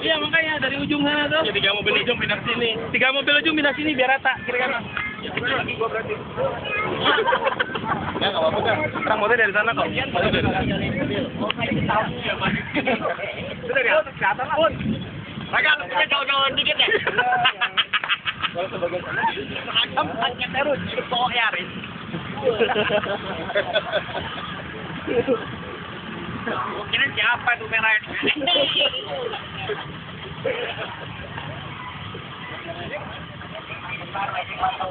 Iya makanya dari ujung sana tuh. Tiga mobil ujung pindah sini. Tiga mobil ujung pindah sini biar rata kiri kanan. Ya nggak apa-apa kan. Motor dari sana kok. Motor dari sana. Itu dari atas lah. Punya jauh-jauh dikit ya. Kalau sebagian sana, terus, cowok Yaris. Kira siapa tuh merah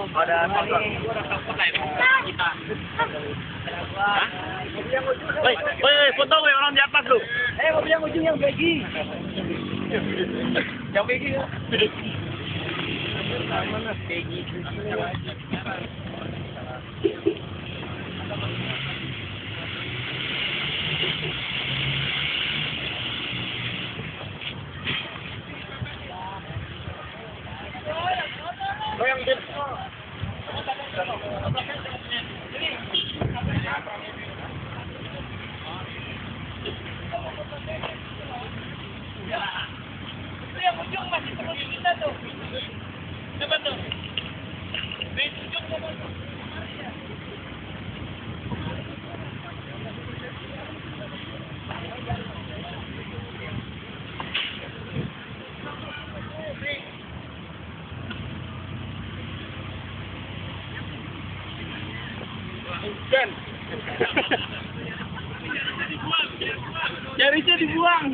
Ada kita. Woi, woi, foto woi orang di atas tuh. Eh mobil yang ujung yang begi. Yang begi ya. Mana begi? Thank you. Bukan. Jarisnya dibuang. Jarisnya dibuang.